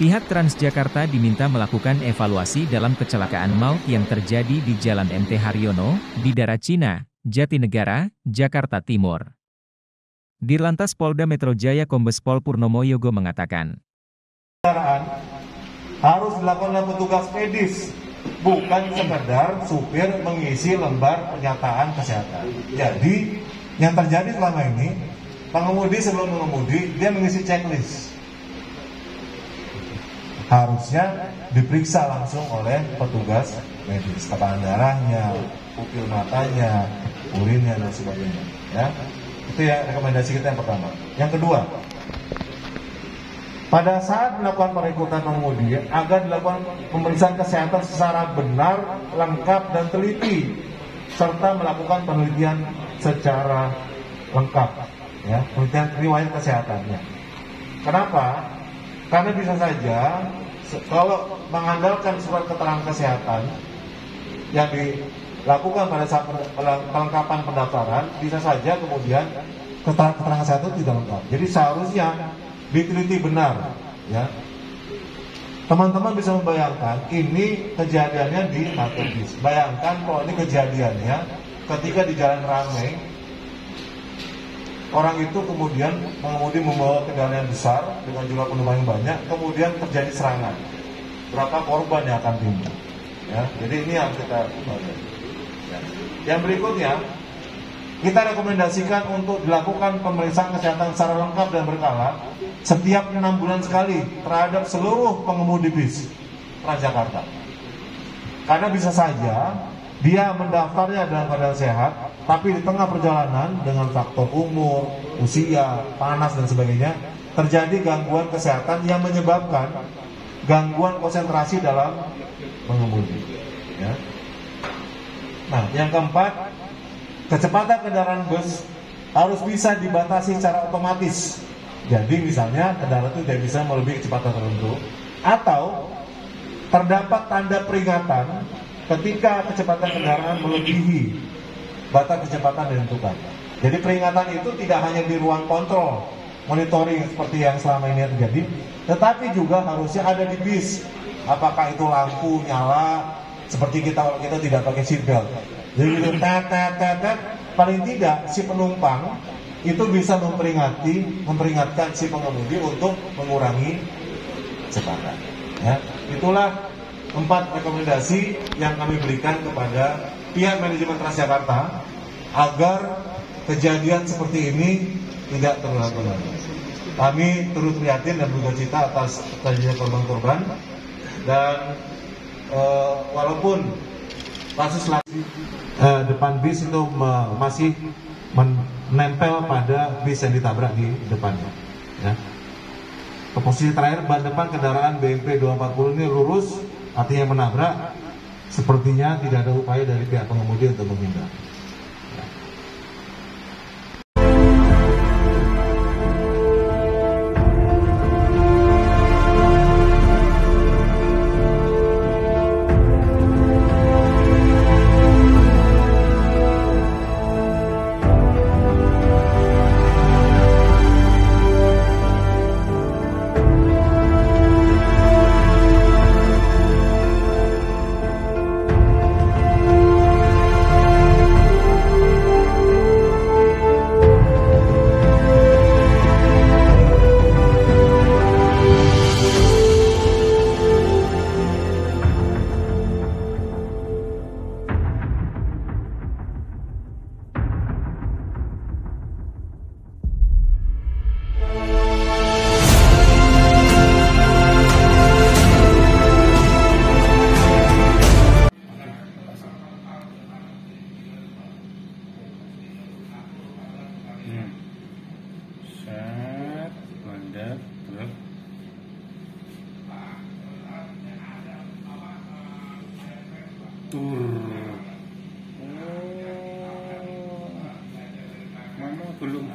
Pihak Transjakarta diminta melakukan evaluasi dalam kecelakaan maut yang terjadi di Jalan MT Haryono, di daerah Cina, Jatinegara, Jakarta Timur. Dirlantas Polda Metro Jaya Kombes Pol Purnomo Yogo mengatakan, harus dilakukan oleh petugas medis, bukan sekedar supir mengisi lembar pernyataan kesehatan. Jadi, yang terjadi selama ini, pengemudi sebelum mengemudi, dia mengisi checklist. Harusnya diperiksa langsung oleh petugas medis, tekanan darahnya, pupil matanya, urinnya, dan sebagainya. Ya, itu ya rekomendasi kita yang pertama. Yang kedua, pada saat melakukan perekrutan pengemudi agar dilakukan pemeriksaan kesehatan secara benar, lengkap dan teliti serta melakukan penelitian secara lengkap ya, penelitian riwayat kesehatannya. Kenapa? Karena bisa saja kalau mengandalkan surat keterangan kesehatan yang dilakukan pada saat kelengkapan pendaftaran, bisa saja kemudian keterangan, keterangan kesehatan tidak lengkap. Jadi seharusnya diteliti benar, ya. Teman-teman bisa membayangkan ini kejadiannya di halte bis. Bayangkan kalau ini kejadiannya ketika di jalan ramai orang itu kemudian mengemudi membawa kendaraan besar dengan jumlah penumpang yang banyak, kemudian terjadi serangan. Berapa korban yang akan timbul? Ya, jadi ini yang kita ya. Yang berikutnya, kita rekomendasikan untuk dilakukan pemeriksaan kesehatan secara lengkap dan berkala setiap enam bulan sekali terhadap seluruh pengemudi bis Transjakarta. Karena bisa saja dia mendaftarnya dalam keadaan sehat, tapi di tengah perjalanan dengan faktor umur, usia, panas dan sebagainya, terjadi gangguan kesehatan yang menyebabkan gangguan konsentrasi dalam mengemudi. Ya. Nah, yang keempat, kecepatan kendaraan bus harus bisa dibatasi secara otomatis. Jadi misalnya kendaraan itu tidak bisa melebihi kecepatan tertentu, atau terdapat tanda peringatan ketika kecepatan kendaraan melebihi batas kecepatan ditentukan. Jadi peringatan itu tidak hanya di ruang kontrol, monitoring seperti yang selama ini terjadi, tetapi juga harusnya ada di bis. Apakah itu lampu nyala, seperti kita kalau kita tidak pakai seatbelt. Jadi itu tet, tet, tet, tet, paling tidak si penumpang itu bisa memperingati, memperingatkan si pengemudi untuk mengurangi kecepatan. Ya, itulah empat rekomendasi yang kami berikan kepada pihak manajemen Transjakarta agar kejadian seperti ini tidak terulang kembali. Kami turut prihatin dan berduka cita atas terjadinya korban-korban dan e, walaupun kasus lagi e, depan bis itu me, masih menempel pada bis yang ditabrak di depannya. Ya. Ke posisi terakhir ban depan kendaraan BMP 240 ini lurus artinya menabrak, sepertinya tidak ada upaya dari pihak pengemudi untuk menghindar. Tur. Oh. Mana belum?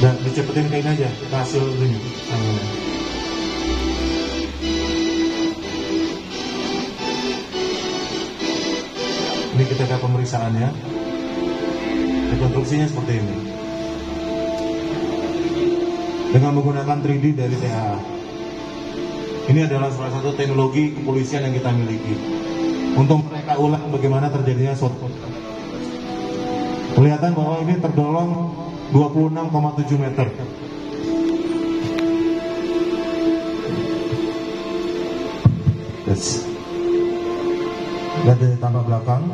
Dan dicepetin kayak aja hasil ini. Ini kita lihat pemeriksaannya. Rekonstruksinya seperti ini. Dengan menggunakan 3D dari THA. Ini adalah salah satu teknologi kepolisian yang kita miliki untuk mereka ulang bagaimana terjadinya suatu Kelihatan bahwa ini terdolong 26,7 meter. Yes. Lihat dari tampak belakang.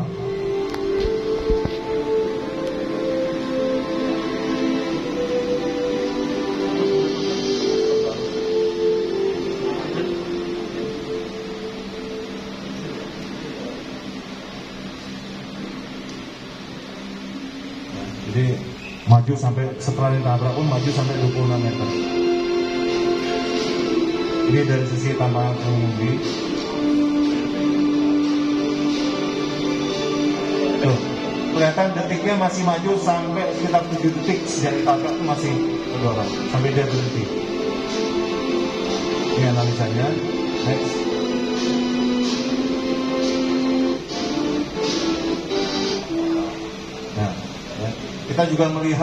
Jadi maju sampai setelah ditabrak pun maju sampai 26 meter. Ini dari sisi tambahan pengemudi. Tuh, kelihatan detiknya masih maju sampai sekitar 7 detik sejak ditabrak itu masih mendorong sampai dia berhenti. Ini analisanya. Next. Kita juga melihat